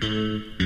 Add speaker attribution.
Speaker 1: Mm-hmm.